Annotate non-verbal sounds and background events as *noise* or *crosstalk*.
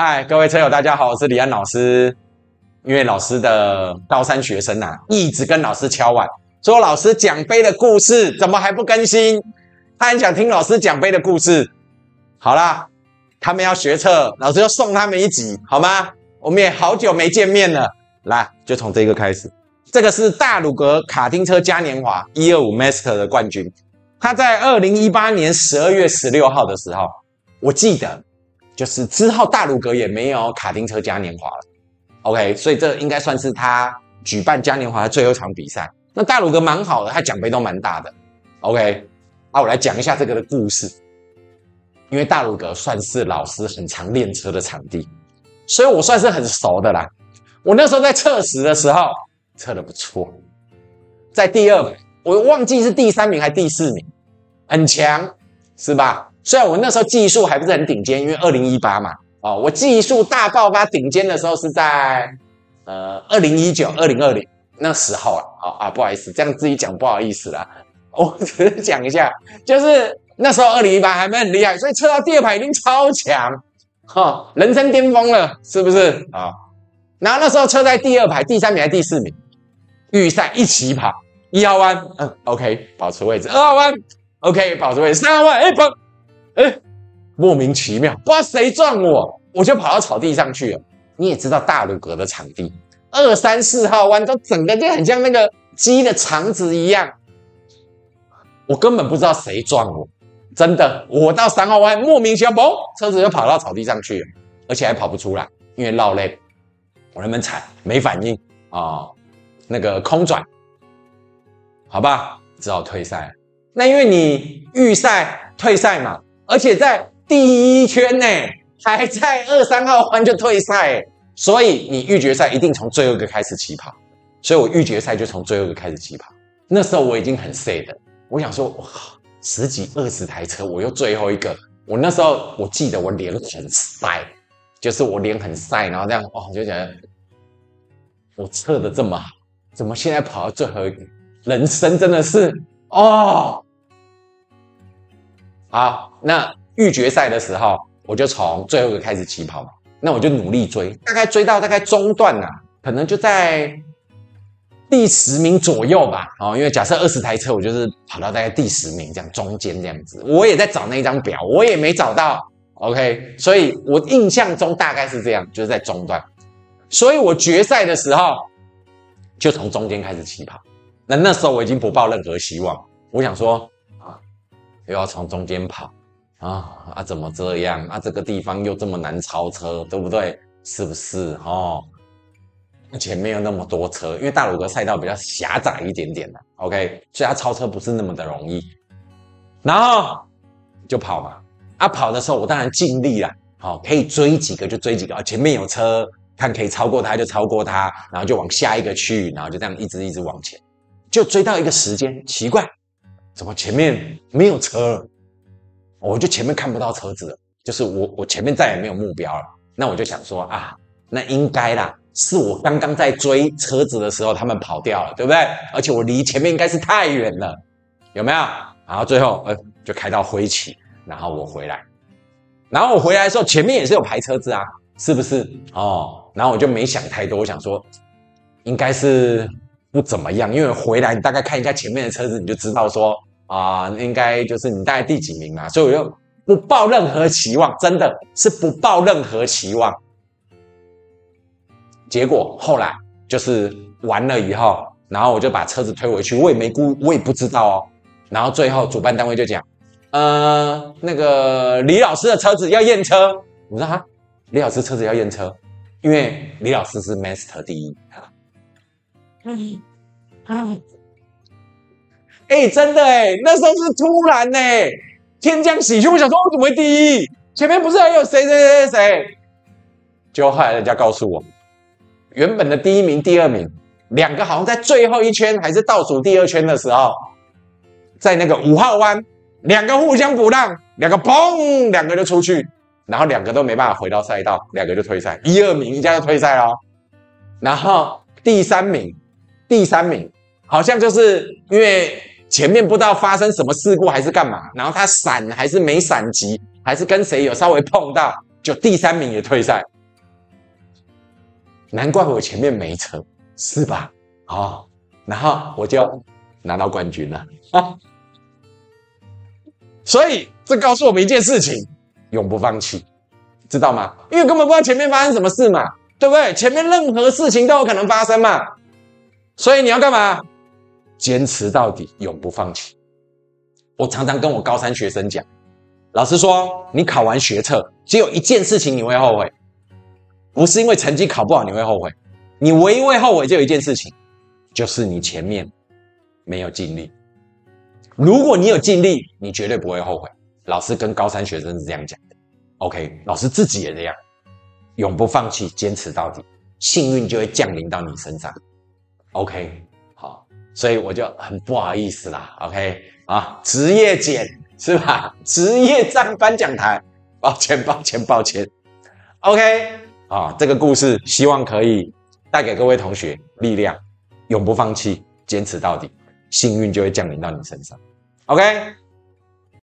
嗨，各位车友，大家好，我是李安老师。因为老师的高三学生啊，一直跟老师敲碗，说老师奖杯的故事怎么还不更新？他很想听老师奖杯的故事。好啦，他们要学车，老师就送他们一集，好吗？我们也好久没见面了，来，就从这个开始。这个是大鲁格卡丁车嘉年华一二五 Master 的冠军，他在二零一八年十二月十六号的时候，我记得就是之后大鲁格也没有卡丁车嘉年华了。OK，所以这应该算是他举办嘉年华的最后一场比赛。那大鲁格蛮好的，他奖杯都蛮大的。OK，那我来讲一下这个的故事。因为大鲁格算是老师很常练车的场地，所以我算是很熟的啦。我那时候在测试的时候测的不错，在第二，我忘记是第三名还是第四名，很强，是吧？虽然我那时候技术还不是很顶尖，因为二零一八嘛，哦，我技术大爆发顶尖的时候是在呃二零一九、二零二零那时候啊，啊啊，不好意思，这样自己讲不好意思啦，我 *laughs* 只是讲一下，就是。那时候二零一八还没很厉害，所以测到第二排已经超强，哈，人生巅峰了，是不是啊？然后那时候测在第二排，第三名还第四名？预赛一起跑，一号弯，嗯，OK，保持位置；二号弯，OK，保持位置；三号弯，哎，跑，哎，莫名其妙，不知道谁撞我，我就跑到草地上去了。你也知道大鲁阁的场地，二三四号弯都整个就很像那个鸡的肠子一样，我根本不知道谁撞我。真的，我到三号弯莫名其妙，嘣，车子就跑到草地上去了，而且还跑不出来，因为绕累，我那么惨，没反应啊，那个空转，好吧，只好退赛。那因为你预赛退赛嘛，而且在第一圈呢，还在二三号弯就退赛，所以你预决赛一定从最后一个开始起跑，所以我预决赛就从最后一个开始起跑。那时候我已经很 sad 的，我想说，哇。十几二十台车，我又最后一个。我那时候我记得我脸很晒，就是我脸很晒，然后这样哦，就觉得我测的这么好，怎么现在跑到最后一个？人生真的是哦。好，那预决赛的时候，我就从最后一个开始起跑嘛，那我就努力追，大概追到大概中段啊，可能就在。第十名左右吧，哦，因为假设二十台车，我就是跑到大概第十名这样中间这样子。我也在找那张表，我也没找到。OK，所以我印象中大概是这样，就是在中段。所以我决赛的时候就从中间开始起跑。那那时候我已经不抱任何希望，我想说，又要从中间跑啊啊，怎么这样啊？这个地方又这么难超车，对不对？是不是哦？而且没有那么多车，因为大鲁阁赛道比较狭窄一点点的，OK，所以它超车不是那么的容易。然后就跑嘛，啊，跑的时候我当然尽力了，好，可以追几个就追几个，前面有车，看可以超过它就超过它，然后就往下一个去，然后就这样一直一直往前，就追到一个时间，奇怪，怎么前面没有车？我就前面看不到车子了，就是我我前面再也没有目标了，那我就想说啊，那应该啦。是我刚刚在追车子的时候，他们跑掉了，对不对？而且我离前面应该是太远了，有没有？然后最后呃，就开到灰旗，然后我回来，然后我回来的时候，前面也是有排车子啊，是不是？哦，然后我就没想太多，我想说应该是不怎么样，因为回来你大概看一下前面的车子，你就知道说啊，应该就是你大概第几名嘛，所以我就不抱任何期望，真的是不抱任何期望。结果后来就是完了以后，然后我就把车子推回去，我也没估，我也不知道哦。然后最后主办单位就讲，呃，那个李老师的车子要验车。我说哈，李老师车子要验车，因为李老师是 Master 第一。嗯，*laughs* 哎，真的哎，那时候是突然呢，天降喜讯，我想说我怎么会第一？前面不是还有谁谁谁谁谁？结果后来人家告诉我。原本的第一名、第二名，两个好像在最后一圈还是倒数第二圈的时候，在那个五号弯，两个互相补浪，两个砰，两个就出去，然后两个都没办法回到赛道，两个就退赛，一二名一下就退赛了。然后第三名，第三名好像就是因为前面不知道发生什么事故还是干嘛，然后他闪还是没闪急，还是跟谁有稍微碰到。就第三名也退赛。难怪我前面没车，是吧？*laughs* 哦，然后我就拿到冠军了啊！所以这告诉我们一件事情：永不放弃，知道吗？因为根本不知道前面发生什么事嘛，对不对？前面任何事情都有可能发生嘛，所以你要干嘛？坚持到底，永不放弃。我常常跟我高三学生讲，老师说，你考完学测，只有一件事情你会后悔。不是因为成绩考不好你会后悔，你唯一会后悔就有一件事情，就是你前面没有尽力。如果你有尽力，你绝对不会后悔。老师跟高三学生是这样讲的。OK，老师自己也这样，永不放弃，坚持到底，幸运就会降临到你身上。OK，所以我就很不好意思啦。OK，啊，职业减是吧？*laughs* 职业站颁奖台，抱歉，抱歉，抱歉。OK。啊，这个故事希望可以带给各位同学力量，永不放弃，坚持到底，幸运就会降临到你身上。OK。